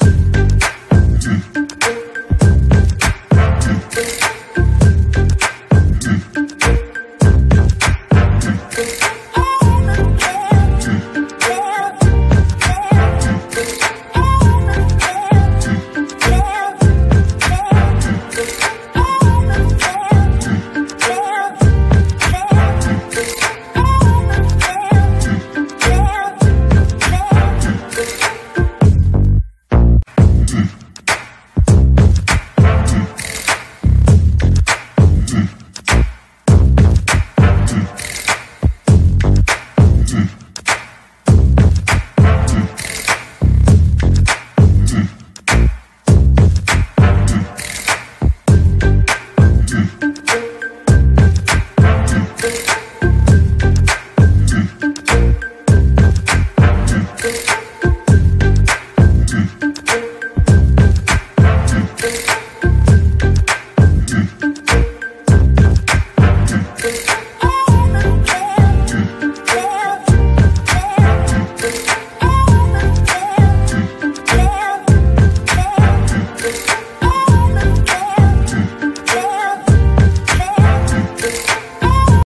嗯.